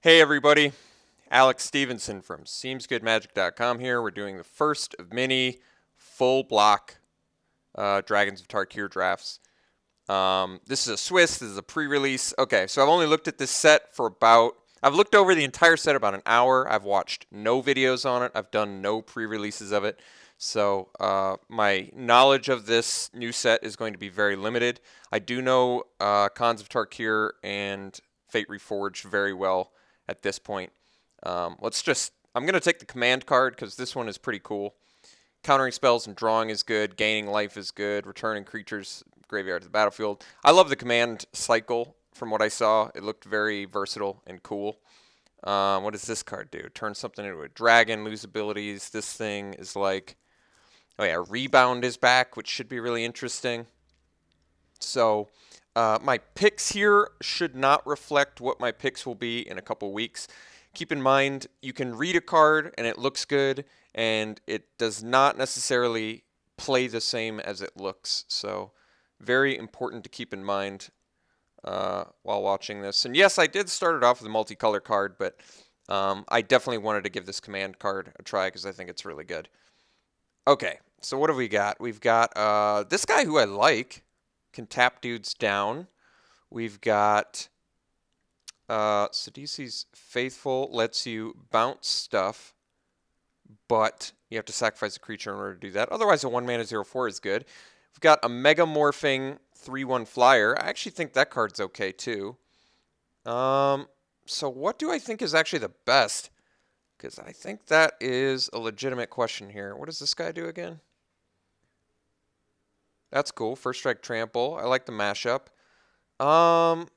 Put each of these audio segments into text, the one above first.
Hey everybody, Alex Stephenson from SeemsGoodMagic.com here. We're doing the first of many full block uh, Dragons of Tarkir drafts. Um, this is a Swiss, this is a pre-release. Okay, so I've only looked at this set for about, I've looked over the entire set about an hour. I've watched no videos on it. I've done no pre-releases of it. So uh, my knowledge of this new set is going to be very limited. I do know uh, Khans of Tarkir and Fate Reforged very well at this point. Um, let's just, I'm going to take the command card because this one is pretty cool. Countering spells and drawing is good. Gaining life is good. Returning creatures graveyard to the battlefield. I love the command cycle from what I saw. It looked very versatile and cool. Um, what does this card do? Turn something into a dragon, lose abilities. This thing is like Oh yeah, rebound is back, which should be really interesting. So uh, my picks here should not reflect what my picks will be in a couple weeks. Keep in mind, you can read a card and it looks good, and it does not necessarily play the same as it looks. So very important to keep in mind uh, while watching this. And yes, I did start it off with a multicolor card, but um, I definitely wanted to give this command card a try because I think it's really good. Okay, so what have we got? We've got uh, this guy who I like can tap dudes down. We've got uh, Sidisi's Faithful lets you bounce stuff, but you have to sacrifice a creature in order to do that. Otherwise, a 1 mana 0 4 is good. We've got a Mega Morphing 3 1 Flyer. I actually think that card's okay too. Um, so, what do I think is actually the best? Because I think that is a legitimate question here. What does this guy do again? That's cool. First strike trample. I like the mashup. Um,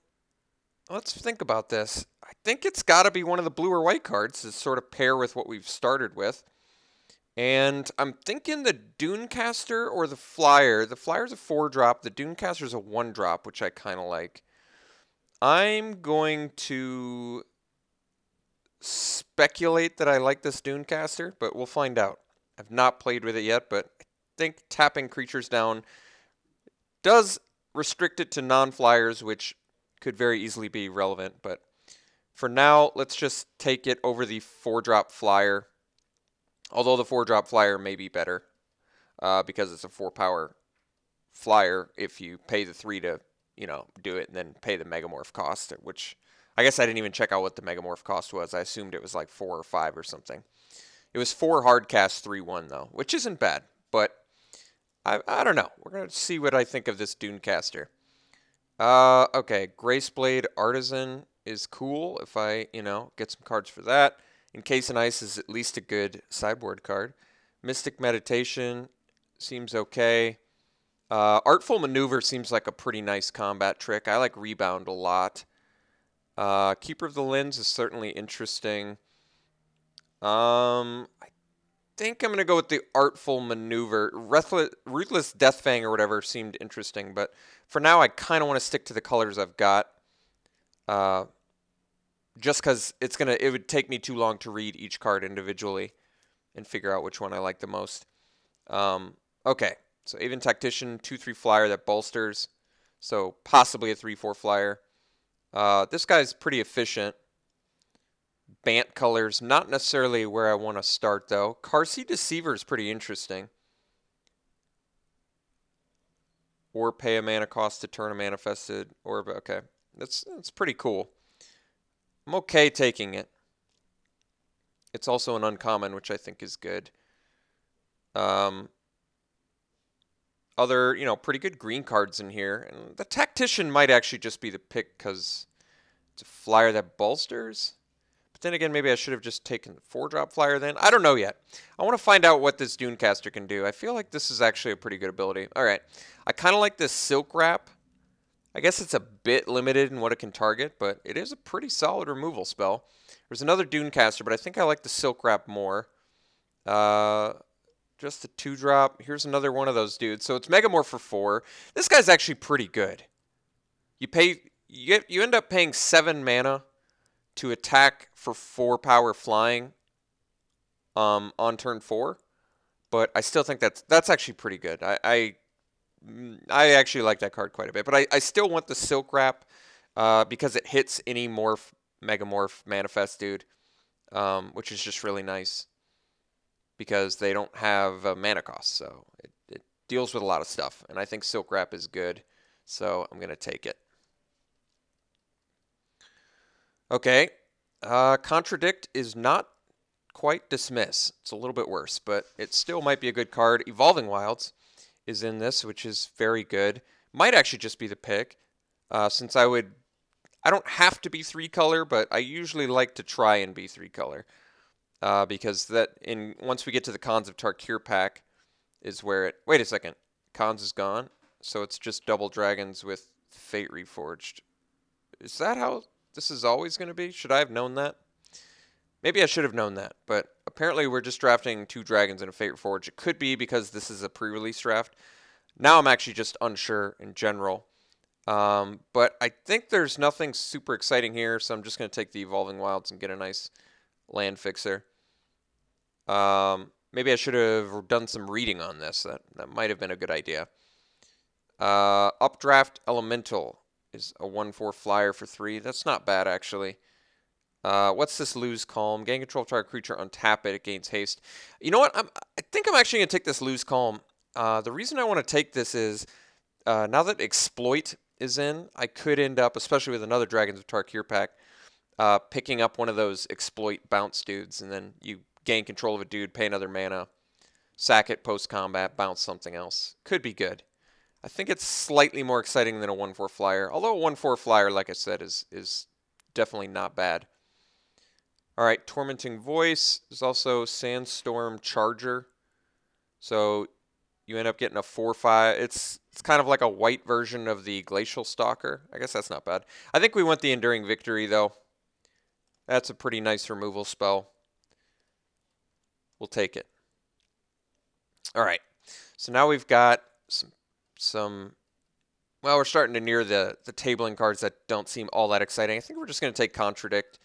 let's think about this. I think it's got to be one of the blue or white cards to sort of pair with what we've started with. And I'm thinking the Dunecaster or the Flyer. The Flyer's a four drop. The Dunecaster's a one drop, which I kind of like. I'm going to speculate that I like this Dunecaster, but we'll find out. I've not played with it yet, but think tapping creatures down does restrict it to non-flyers, which could very easily be relevant. But for now, let's just take it over the four-drop flyer. Although the four-drop flyer may be better uh, because it's a four-power flyer if you pay the three to, you know, do it and then pay the megamorph cost, which I guess I didn't even check out what the megamorph cost was. I assumed it was like four or five or something. It was four hard cast, three one though, which isn't bad. But I, I don't know. We're going to see what I think of this Dunecaster. Uh, okay, Graceblade Artisan is cool if I, you know, get some cards for that. Encased in Ice is at least a good sideboard card. Mystic Meditation seems okay. Uh, Artful Maneuver seems like a pretty nice combat trick. I like Rebound a lot. Uh, Keeper of the Lens is certainly interesting. Um, I think I'm going to go with the artful maneuver. Ruthless, Ruthless Deathfang or whatever seemed interesting, but for now I kind of want to stick to the colors I've got. Uh, just because it's gonna, it would take me too long to read each card individually and figure out which one I like the most. Um, okay, so Aven Tactician, 2-3 flyer that bolsters, so possibly a 3-4 flyer. Uh, this guy's pretty efficient. Bant colors, not necessarily where I want to start though. Qarsi Deceiver is pretty interesting. Or pay a mana cost to turn a manifested orb. Okay, that's that's pretty cool. I'm okay taking it. It's also an uncommon, which I think is good. Um, other, you know, pretty good green cards in here. And the Tactician might actually just be the pick because it's a flyer that bolsters. But then again, maybe I should have just taken the four drop flyer then. I don't know yet. I want to find out what this Dunecaster can do. I feel like this is actually a pretty good ability. All right. I kind of like this Silk Wrap. I guess it's a bit limited in what it can target, but it is a pretty solid removal spell. There's another Dunecaster, but I think I like the Silk Wrap more. Uh, just a two drop. Here's another one of those dudes. So it's Megamorph for four. This guy's actually pretty good. You pay, you, get, you end up paying seven mana to attack for four power flying um, on turn four, but I still think that's that's actually pretty good. I I, mm, I actually like that card quite a bit, but I, I still want the Silk Wrap uh, because it hits any morph Megamorph Manifest dude, um, which is just really nice because they don't have mana cost, so it, it deals with a lot of stuff. And I think Silk Wrap is good, so I'm going to take it. Okay, uh, Contradict is not quite Dismiss. It's a little bit worse, but it still might be a good card. Evolving Wilds is in this, which is very good. Might actually just be the pick, uh, since I would. I don't have to be three color, but I usually like to try and be three color, uh, because that in once we get to the Khans of Tarkir pack, is where it. Wait a second, Khans is gone, so it's just double dragons with Fate Reforged. Is that how this is always going to be? Should I have known that? Maybe I should have known that, but apparently we're just drafting two dragons and a Fate Forge. It could be because this is a pre-release draft. Now I'm actually just unsure in general. Um, but I think there's nothing super exciting here, so I'm just going to take the Evolving Wilds and get a nice land fixer. Um, maybe I should have done some reading on this. That, that might have been a good idea. Uh, Updraft Elemental is a 1-4 flyer for 3. That's not bad, actually. Uh, what's this lose calm? Gain control target creature, untap it, it gains haste. You know what? I'm, I think I'm actually going to take this lose calm. Uh, the reason I want to take this is uh, now that exploit is in, I could end up, especially with another Dragons of Tarkir pack, uh, picking up one of those exploit bounce dudes, and then you gain control of a dude, pay another mana, sack it post combat, bounce something else. Could be good. I think it's slightly more exciting than a 1-4 flyer. Although a 1-4 flyer, like I said, is is definitely not bad. All right, Tormenting Voice. There's also Sandstorm Charger. So you end up getting a 4-5. It's it's kind of like a white version of the Glacial Stalker. I guess that's not bad. I think we want the Enduring Victory, though. That's a pretty nice removal spell. We'll take it. All right. So now we've got some some well, we're starting to near the the tabling cards that don't seem all that exciting. I think we're just going to take Contradict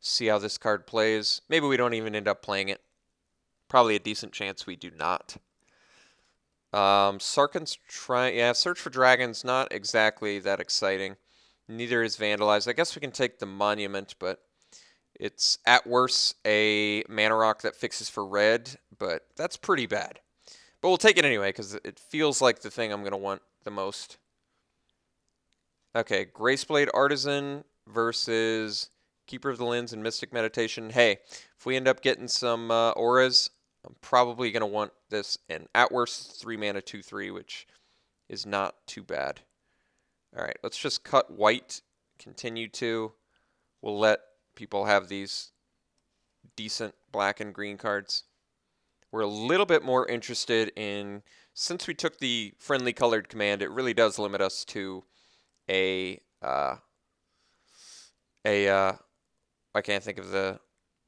see how this card plays. Maybe we don't even end up playing it. Probably a decent chance we do not. Um, Sarkhan's trying, yeah, Search for Dragons, not exactly that exciting. Neither is Vandalized. I guess we can take the Monument, but it's at worst a mana rock that fixes for red, but that's pretty bad. But we'll take it anyway, because it feels like the thing I'm going to want the most. Okay, Graceblade Artisan versus Keeper of the Lens and Mystic Meditation. Hey, if we end up getting some uh, auras, I'm probably going to want this in at worst 3 mana 2 3, which is not too bad. All right, let's just cut white, continue to. We'll let people have these decent black and green cards. We're a little bit more interested in, since we took the friendly colored command, it really does limit us to a uh, a uh, I can't think of the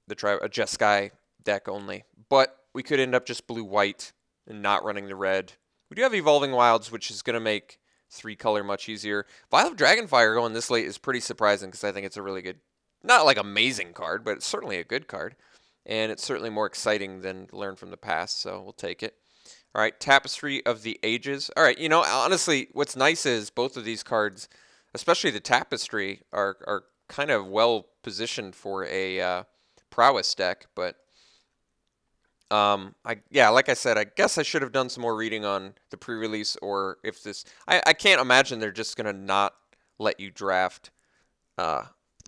the tribe a Jeskai deck only. But we could end up just blue white and not running the red. We do have Evolving Wilds, which is going to make three color much easier. Vial of Dragonfire going this late is pretty surprising because I think it's a really good, not like amazing card, but it's certainly a good card. And it's certainly more exciting than Learn from the Past, so we'll take it. All right, Tapestry of the Ages. All right, you know, honestly, what's nice is both of these cards, especially the Tapestry, are, are kind of well positioned for a uh, prowess deck, but um, I yeah, like I said, I guess I should have done some more reading on the pre-release, or if this, I, I can't imagine they're just gonna not let you draft uh,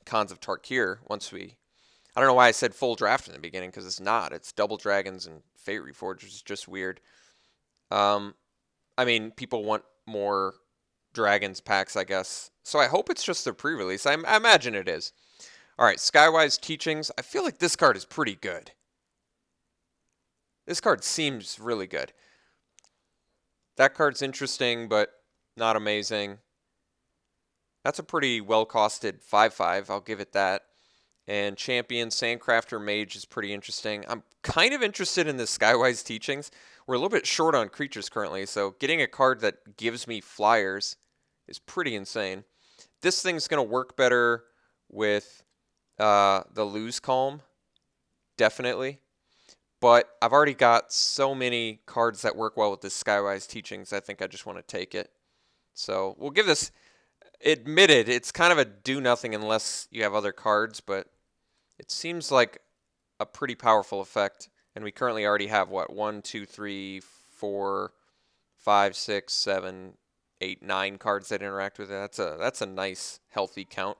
Khans of Tarkir once we. I don't know why I said full draft in the beginning because it's not. It's double dragons and Fate Reforged, which is just weird. Um, I mean, people want more dragons packs, I guess. So I hope it's just a pre-release. I, I imagine it is. All right, Skywise Teachings. I feel like this card is pretty good. This card seems really good. That card's interesting, but not amazing. That's a pretty well-costed 5-5. I'll give it that. And Champion Sandcrafter Mage is pretty interesting. I'm kind of interested in the Skywise Teachings. We're a little bit short on creatures currently, so getting a card that gives me flyers is pretty insane. This thing's going to work better with uh, the lose calm, definitely. But I've already got so many cards that work well with this Skywise Teachings, I think I just want to take it. So we'll give this, admitted it's kind of a do nothing unless you have other cards, but it seems like a pretty powerful effect. And we currently already have what one, two, three, four, five, six, seven, eight, nine cards that interact with it. That's a that's a nice healthy count.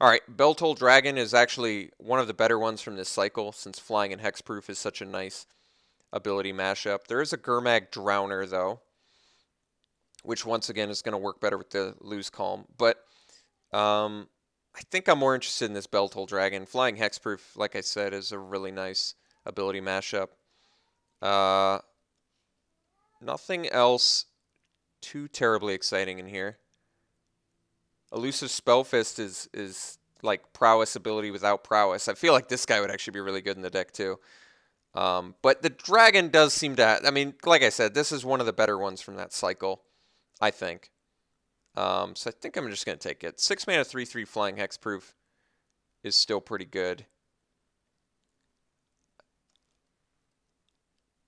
All right, Belltoll Dragon is actually one of the better ones from this cycle since flying and hexproof is such a nice ability mashup. There is a Gurmag Drowner though, which once again is going to work better with the Lose Calm. But um, I think I'm more interested in this Belltoll Dragon. Flying Hexproof, like I said, is a really nice ability mashup. Uh, nothing else too terribly exciting in here. Elusive Spellfist is is like prowess ability without prowess. I feel like this guy would actually be really good in the deck too. Um, but the dragon does seem to. I mean, like I said, this is one of the better ones from that cycle, I think. Um, so I think I'm just gonna take it. Six mana, three three flying hexproof is still pretty good.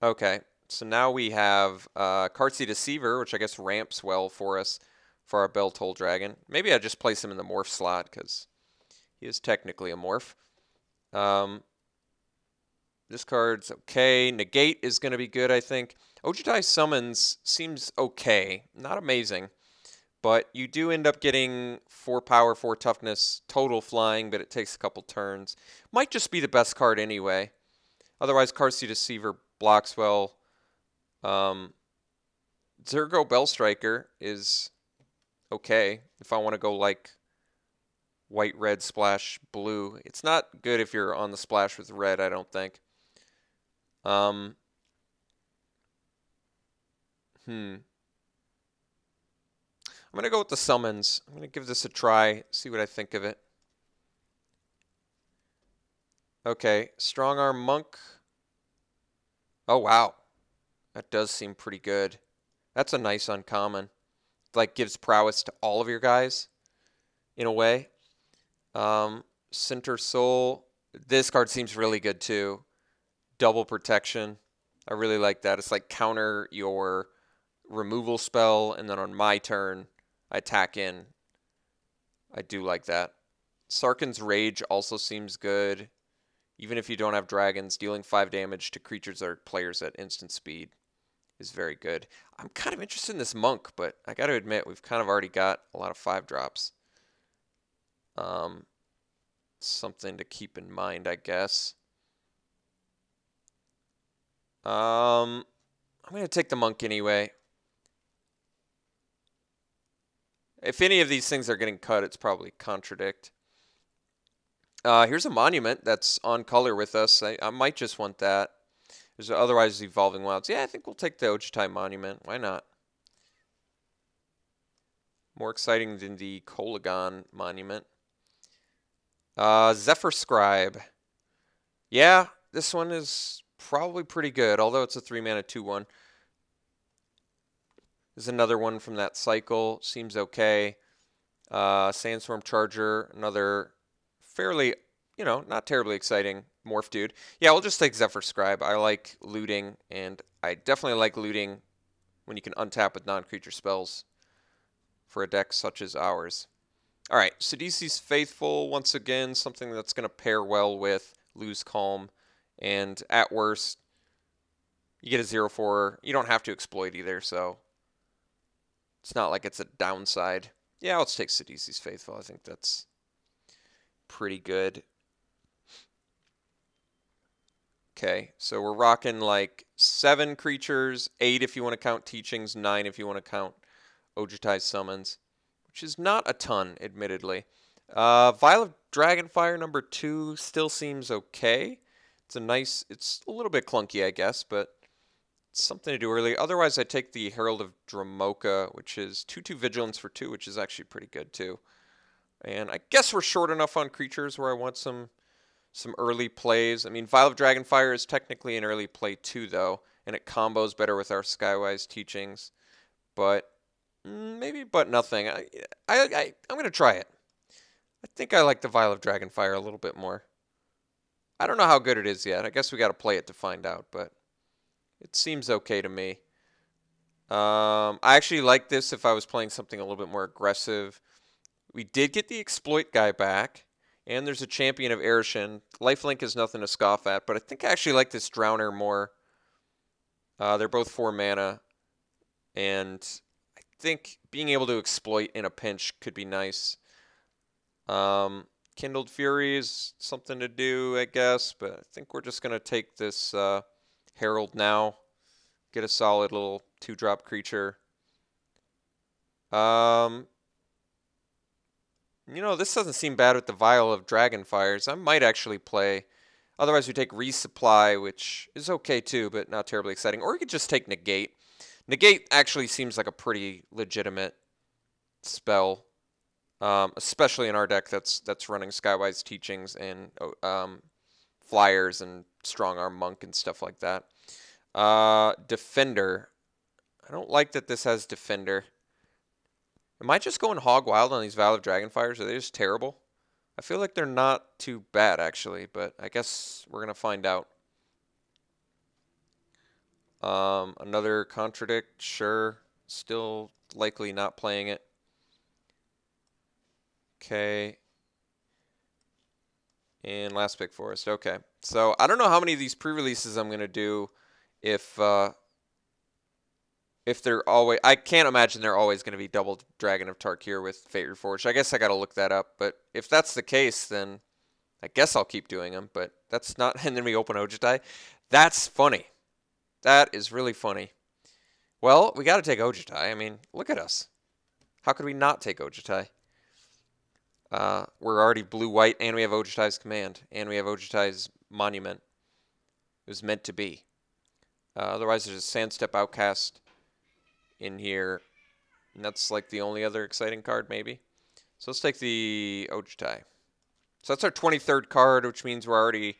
Okay, so now we have uh, Qarsi Deceiver, which I guess ramps well for us for our Belltoll Dragon. Maybe I just place him in the morph slot because he is technically a morph. Um, this card's okay. Negate is going to be good, I think. Ojutai Summons seems okay. Not amazing. But you do end up getting 4 power, 4 toughness, total flying, but it takes a couple turns. Might just be the best card anyway. Otherwise, Qarsi Deceiver blocks well. Um, Zurgo Bellstriker is okay if I want to go like white, red, splash, blue. It's not good if you're on the splash with red, I don't think. Um, hmm. I'm going to go with the summons. I'm going to give this a try, see what I think of it. Okay, Strong Arm Monk. Oh, wow. That does seem pretty good. That's a nice uncommon like gives prowess to all of your guys in a way. Um, Center Soul. This card seems really good too. Double protection. I really like that. It's like counter your removal spell, and then on my turn, I attack in. I do like that. Sarkhan's Rage also seems good. Even if you don't have dragons, dealing 5 damage to creatures or players at instant speed is very good. I'm kind of interested in this monk, but I got to admit we've kind of already got a lot of five drops. Um, something to keep in mind, I guess. Um, I'm going to take the monk anyway. If any of these things are getting cut, it's probably contradict. Uh, here's a monument that's on color with us. I, I might just want that. There's otherwise evolving wilds. Yeah, I think we'll take the Ojutai Monument. Why not? More exciting than the Kolaghan Monument. Uh, Zephyr Scribe. Yeah, this one is probably pretty good, although it's a 3 mana 2 1. There's another one from that cycle. Seems okay. Uh, Sandstorm Charger, another fairly, you know, not terribly exciting morph dude. Yeah, we'll just take Zephyr Scribe. I like looting, and I definitely like looting when you can untap with non-creature spells for a deck such as ours. All right, Sidisi's Faithful, once again, something that's going to pair well with Lose Calm, and at worst, you get a 0-4. You don't have to exploit either, so it's not like it's a downside. Yeah, let's take Sidisi's Faithful. I think that's pretty good. Okay, so we're rocking like seven creatures, eight if you want to count teachings, nine if you want to count Ojutai summons, which is not a ton, admittedly. Uh, of Dragonfire number two still seems okay. It's a nice, it's a little bit clunky, I guess, but something to do early. Otherwise, I take the Herald of Dromoka, which is 2-2 Vigilance for 2, which is actually pretty good, too. And I guess we're short enough on creatures where I want some some early plays. I mean, Vial of Dragonfire is technically an early play too, though, and it combos better with our Skywise teachings. But mm, maybe, but nothing. I, I, I I'm gonna try it. I think I like the Vial of Dragonfire a little bit more. I don't know how good it is yet. I guess we got to play it to find out, but it seems okay to me. Um, I actually like this if I was playing something a little bit more aggressive. We did get the exploit guy back, and there's a champion of Arashin. Lifelink is nothing to scoff at, but I think I actually like this Drowner more. Uh, they're both four mana, and I think being able to exploit in a pinch could be nice. Um, Kindled Fury is something to do, I guess, but I think we're just going to take this uh, Herald now, get a solid little two-drop creature. Um, you know, this doesn't seem bad with the Vial of Dragonfires. I might actually play. Otherwise, we take Resupply, which is okay too, but not terribly exciting. Or we could just take Negate. Negate actually seems like a pretty legitimate spell, um, especially in our deck that's that's running Skywise Teachings and oh, um, Flyers and Strong Arm Monk and stuff like that. Uh, Defender. I don't like that this has Defender. Am I just going hog wild on these Vial of Dragonfires? Are they just terrible? I feel like they're not too bad, actually, but I guess we're going to find out. Um, another Contradict, sure. Still likely not playing it. Okay. And last pick Forest. Okay. So I don't know how many of these pre-releases I'm going to do if uh, if they're always I can't imagine they're always going to be double Dragon of Tarkir with Fate Reforged. I guess I got to look that up, but if that's the case then I guess I'll keep doing them, but that's not and then we open Ojutai. That's funny. That is really funny. Well, we got to take Ojutai. I mean, look at us. How could we not take Ojutai? Uh, we're already blue-white, and we have Ojutai's command, and we have Ojutai's monument. It was meant to be. Uh, otherwise, there's a Sandstep Outcast in here. And that's like the only other exciting card, maybe. So let's take the Ojutai. So that's our 23rd card, which means we're already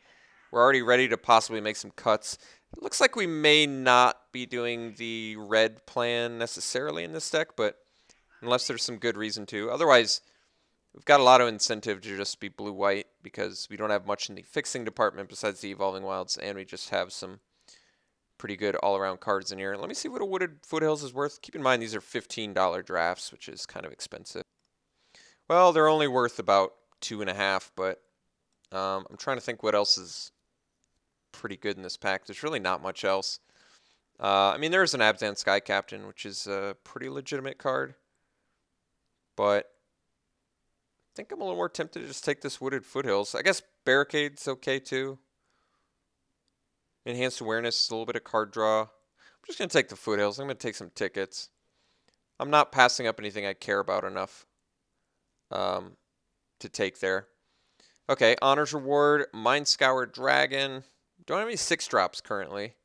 we're already ready to possibly make some cuts. It looks like we may not be doing the red plan necessarily in this deck, but unless there's some good reason to. Otherwise, we've got a lot of incentive to just be blue-white because we don't have much in the fixing department besides the Evolving Wilds, and we just have some pretty good all-around cards in here. Let me see what a Wooded Foothills is worth. Keep in mind these are $15 drafts, which is kind of expensive. Well, they're only worth about two and a half, but um, I'm trying to think what else is pretty good in this pack. There's really not much else. Uh, I mean, there's an Abzan Sky Captain, which is a pretty legitimate card, but think I'm a little more tempted to just take this Wooded Foothills. I guess Barricade's okay too. Enhanced awareness, a little bit of card draw. I'm just going to take the foothills. I'm going to take some tickets. I'm not passing up anything I care about enough um, to take there. Okay, honors reward, Mind Scour Dragon. Don't have any six drops currently.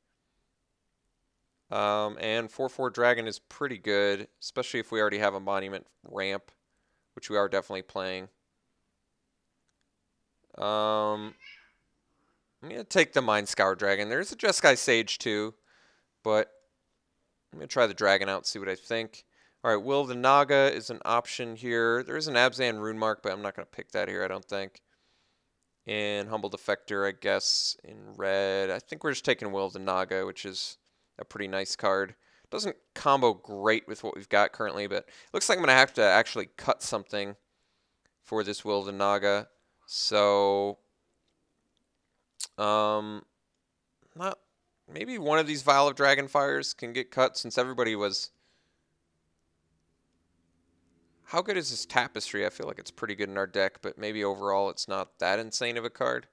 Um, and 4-4 Dragon is pretty good, especially if we already have a Monument ramp, which we are definitely playing. Um, I'm going to take the Mind Scour Dragon. There's a Jeskai Sage too, but I'm going to try the Dragon out and see what I think. All right, Will the Naga is an option here. There is an Abzan Rune Mark, but I'm not going to pick that here, I don't think. And Humble Defector, I guess, in red. I think we're just taking Will the Naga, which is a pretty nice card. Doesn't combo great with what we've got currently, but looks like I'm going to have to actually cut something for this Will Naga. So um, not maybe one of these Vial of Dragonfires can get cut since everybody was. How good is this Tapestry? I feel like it's pretty good in our deck, but maybe overall it's not that insane of a card.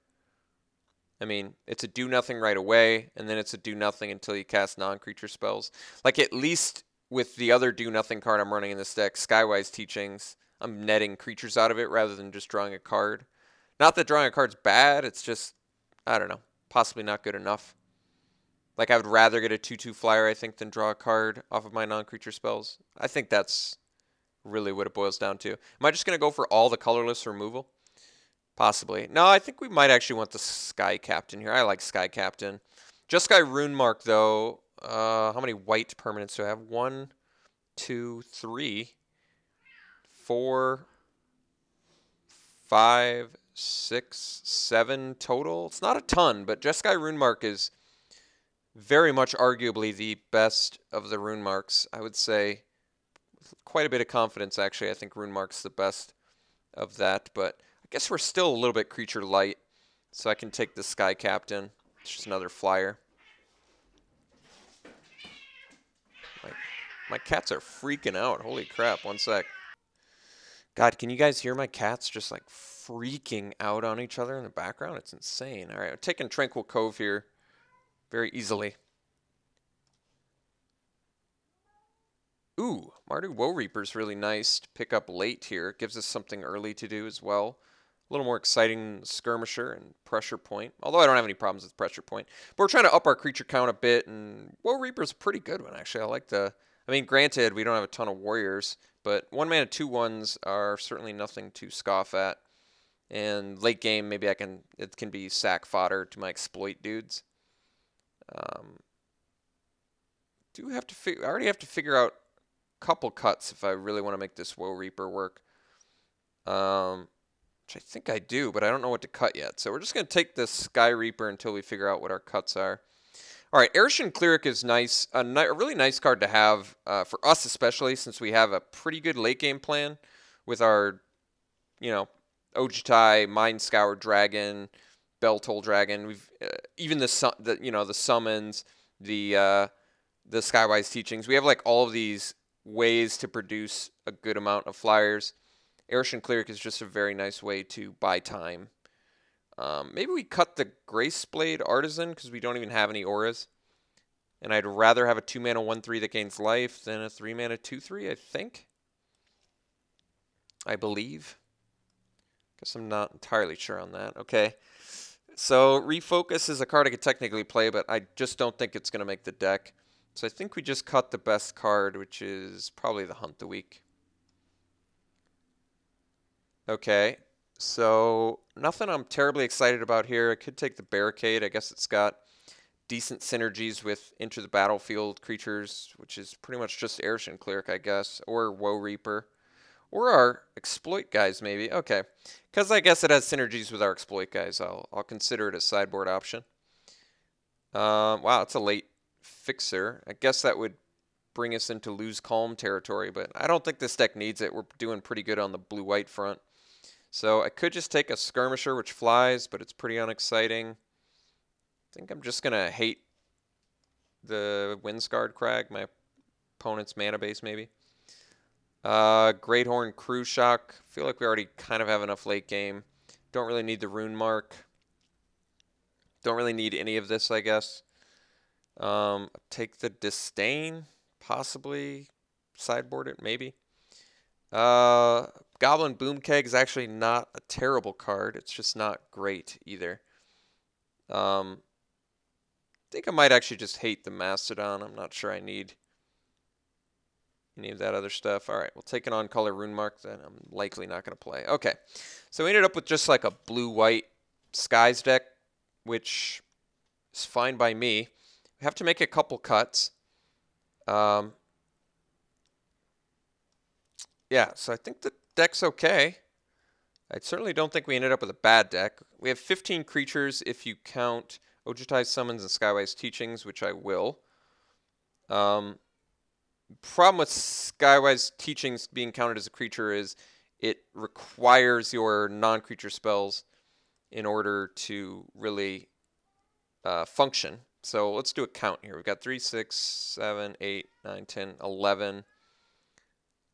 I mean, it's a do nothing right away, and then it's a do nothing until you cast non-creature spells. Like at least with the other do nothing card I'm running in this deck, Skywise Teachings, I'm netting creatures out of it rather than just drawing a card. Not that drawing a card's bad, it's just I don't know. Possibly not good enough. Like I would rather get a 2-2 flyer, I think, than draw a card off of my non-creature spells. I think that's really what it boils down to. Am I just going to go for all the colorless removal? Possibly. No, I think we might actually want the Sky Captain here. I like Sky Captain. Jeskai Rune Mark, though. Uh, how many white permanents do I have? One, two, three, four, five, six, seven total. It's not a ton, but Jeskai Rune Mark is very much arguably the best of the rune marks. I would say quite a bit of confidence, actually. I think rune mark's the best. of that, but guess we're still a little bit creature light, so I can take the Sky Captain. It's just another flyer. My, my cats are freaking out. Holy crap, one sec. God, can you guys hear my cats just like freaking out on each other in the background? It's insane. All right, I'm taking Tranquil Cove here very easily. Ooh, Mardu Woe Reaper's really nice to pick up late here. It gives us something early to do as well. A little more exciting Skirmisher and Pressure Point. Although I don't have any problems with Pressure Point. But we're trying to up our creature count a bit, and Woe Reaper's a pretty good one, actually. I like the... I mean, granted, we don't have a ton of warriors, but one mana, two ones are certainly nothing to scoff at. And late game, maybe I can... It can be sack fodder to my exploit dudes. Um, do have to figure... I already have to figure out a couple cuts if I really want to make this Woe Reaper work. Um, which I think I do, but I don't know what to cut yet. So we're just going to take this Sky Reaper until we figure out what our cuts are. All right, Arashin Cleric is nice, a, ni a, really nice card to have uh, for us especially since we have a pretty good late game plan with our, you know, Ojutai, Mind Scour Dragon, Bell-Toll Dragon. We've uh, even the, the you know the summons, the uh, the Skywise teachings. We have like all of these ways to produce a good amount of flyers. Arashin Cleric is just a very nice way to buy time. Um, maybe we cut the Grace Blade Artisan because we don't even have any auras. And I'd rather have a 2 mana 1 3 that gains life than a 3 mana 2 3, I think. I believe. Guess I'm not entirely sure on that. Okay. So Refocus is a card I could technically play, but I just don't think it's going to make the deck. So I think we just cut the best card, which is probably the Hunt the Weak. Okay, so nothing I'm terribly excited about here. I could take the Barricade. I guess it's got decent synergies with Enter the Battlefield creatures, which is pretty much just Arashin Cleric, I guess, or Woe Reaper. Or our exploit guys, maybe. Okay. Because I guess it has synergies with our exploit guys. I'll, I'll consider it a sideboard option. Um, wow, it's a late Fixer. I guess that would bring us into lose calm territory, but I don't think this deck needs it. We're doing pretty good on the blue-white front. So I could just take a Skirmisher, which flies, but it's pretty unexciting. I think I'm just going to hate the Windscarred Crag, my opponent's mana base, maybe. Uh, Great Horn Krushok. feel like we already kind of have enough late game. Don't really need the Rune Mark. Don't really need any of this, I guess. Um, take the disdain, possibly sideboard it, maybe. Uh, Goblin Boomkeg is actually not a terrible card. It's just not great either. Um, I think I might actually just hate the Mastodon. I'm not sure I need any of that other stuff. All right, we'll take it on color rune mark. Then I'm likely not going to play. Okay, so we ended up with just like a blue-white skies deck, which is fine by me. We have to make a couple cuts. Um, yeah, so I think the deck's okay. I certainly don't think we ended up with a bad deck. We have 15 creatures if you count Ojutai Summons and Skywise Teachings, which I will. Um, problem with Skywise Teachings being counted as a creature is it requires your non-creature spells in order to really uh, function. So let's do a count here. We've got 3, 6, 7, 8, 9, 10, 11.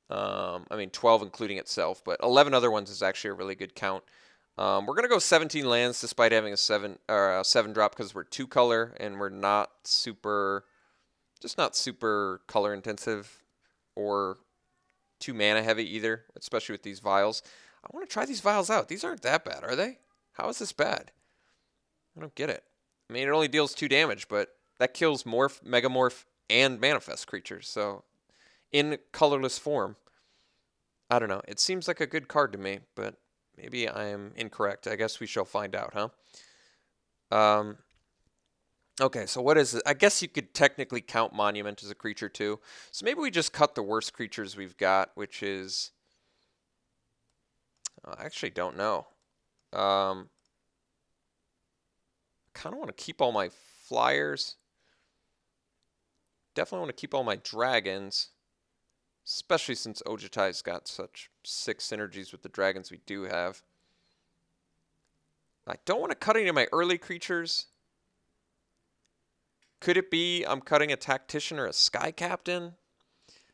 Um, I mean, 12 including itself, but 11 other ones is actually a really good count. Um, we're going to go 17 lands despite having a 7 or a 7 drop because we're 2 color and we're not super, just not super color intensive or 2 mana heavy either, especially with these vials. I want to try these vials out. These aren't that bad, are they? How is this bad? I don't get it. I mean, it only deals two damage, but that kills Morph, Megamorph, and Manifest creatures. So, in colorless form, I don't know. It seems like a good card to me, but maybe I am incorrect. I guess we shall find out, huh? Um, okay, so what is it? I guess you could technically count Monument as a creature too. So maybe we just cut the worst creatures we've got, which is... I actually don't know. Um, kind of want to keep all my flyers. Definitely want to keep all my dragons. Especially since Ojutai's got such six synergies with the dragons we do have. I don't want to cut any of my early creatures. Could it be I'm cutting a tactician or a sky captain?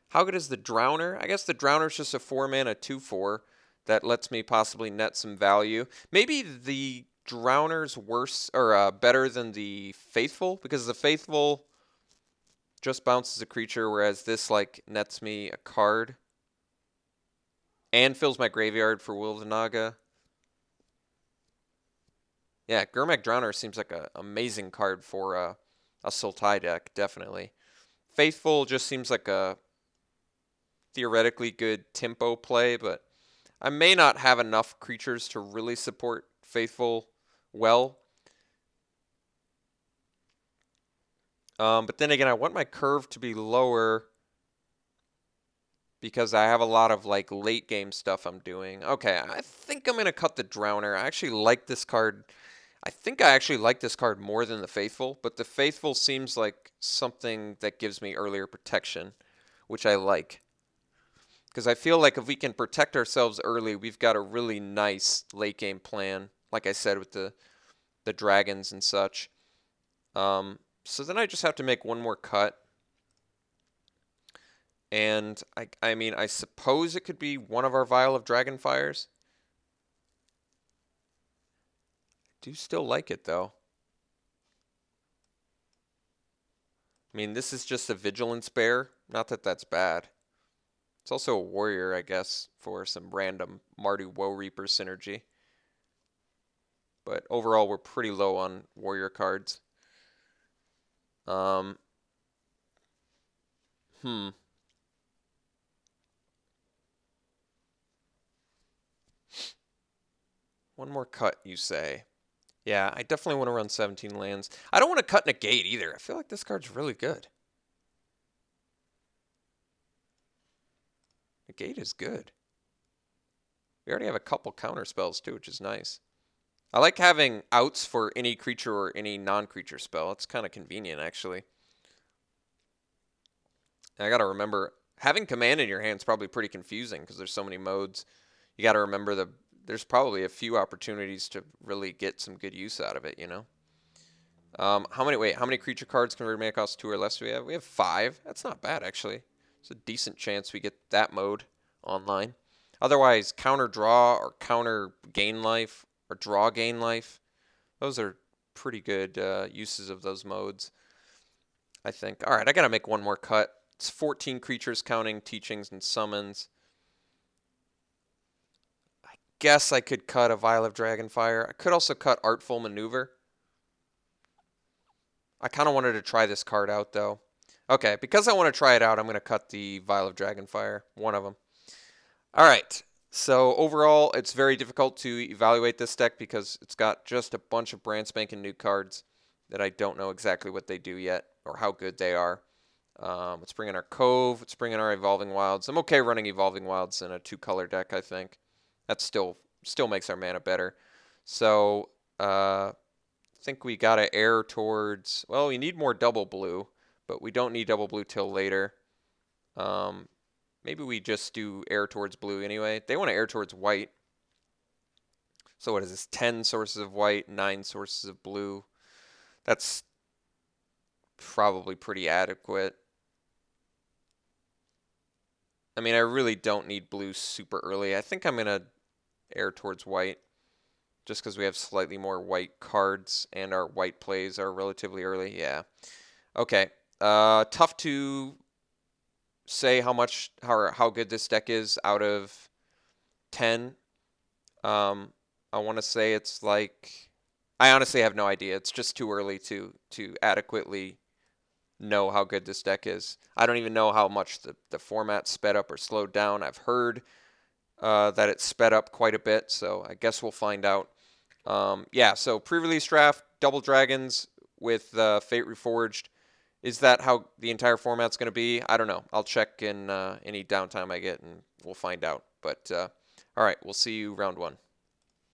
How good is the drowner? I guess the drowner's just a four mana two four that lets me possibly net some value. Maybe the drowner's worse or uh, better than the faithful because the faithful just bounces a creature, whereas this like nets me a card and fills my graveyard for Will of the Naga. Yeah, Gurmag Drowner seems like an amazing card for a Sultai deck, definitely. Faithful just seems like a theoretically good tempo play, but I may not have enough creatures to really support Faithful well. Um, but then again, I want my curve to be lower because I have a lot of like late game stuff I'm doing. Okay, I think I'm going to cut the Drowner. I actually like this card. I think I actually like this card more than the Faithful, but the Faithful seems like something that gives me earlier protection, which I like. Because I feel like if we can protect ourselves early, we've got a really nice late game plan. Like I said, with the the dragons and such. Um, so then I just have to make one more cut. And I, I mean, I suppose it could be one of our Vial of Dragonfires. I do still like it, though. I mean, this is just a Vigilance Bear. Not that that's bad. It's also a Warrior, I guess, for some random Mardu Woe Reaper synergy. But overall, we're pretty low on Warrior cards. Um, hmm. One more cut, you say. Yeah, I definitely want to run 17 lands. I don't want to cut negate either. I feel like this card's really good. Negate is good. We already have a couple counter spells too, which is nice. I like having outs for any creature or any non-creature spell. It's kind of convenient, actually. And I got to remember, having command in your hand is probably pretty confusing because there's so many modes. You got to remember the there's probably a few opportunities to really get some good use out of it, you know? Um, how many, wait, how many creature cards can we make cost two or less do we have? We have five. That's not bad, actually. It's a decent chance we get that mode online. Otherwise, counter draw or counter gain life or draw gain life. Those are pretty good uh, uses of those modes, I think. All right, I got to make one more cut. It's 14 creatures counting teachings and summons. I guess I could cut a Vial of Dragonfire. I could also cut Artful Maneuver. I kind of wanted to try this card out, though. Okay, because I want to try it out, I'm going to cut the Vial of Dragonfire, one of them. All right, so overall, it's very difficult to evaluate this deck because it's got just a bunch of brand spanking new cards that I don't know exactly what they do yet or how good they are. Um, let's bring in our Cove. Let's bring in our Evolving Wilds. I'm okay running Evolving Wilds in a two-color deck, I think. That still still makes our mana better. So uh, I think we got to err towards... Well, we need more double blue, but we don't need double blue till later. Um, Maybe we just do err towards blue anyway. They want to err towards white. So what is this? 10 sources of white, 9 sources of blue. That's probably pretty adequate. I mean, I really don't need blue super early. I think I'm going to err towards white just because we have slightly more white cards and our white plays are relatively early. Yeah. Okay. Uh, tough to say how much how how good this deck is out of 10. Um, I want to say it's like I honestly have no idea. It's just too early to to adequately know how good this deck is. I don't even know how much the the format sped up or slowed down. I've heard uh, that it's sped up quite a bit, so I guess we'll find out. Um, yeah, so pre-release draft, Double Dragons with uh, Fate Reforged. Is that how the entire format's going to be? I don't know. I'll check in uh, any downtime I get and we'll find out. But uh, all right, we'll see you round one.